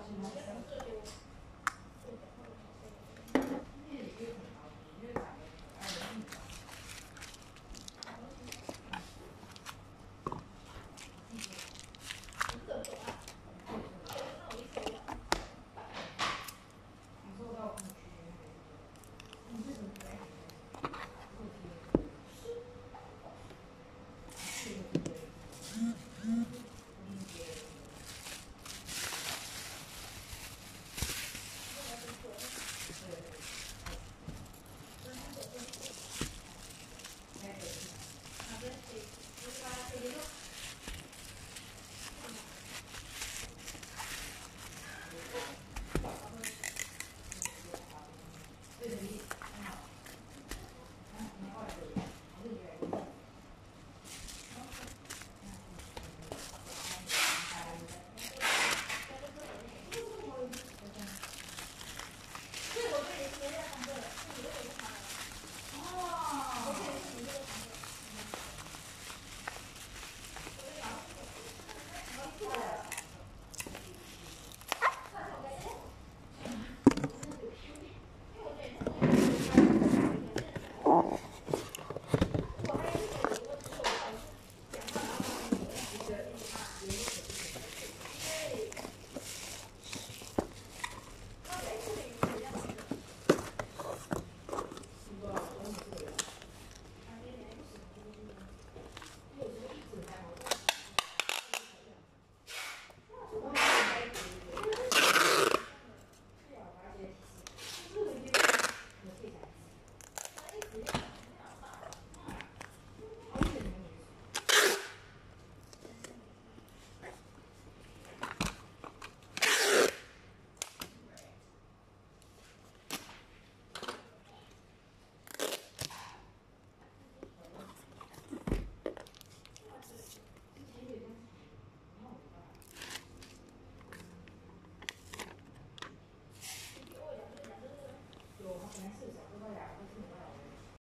watching myself. 哦 out.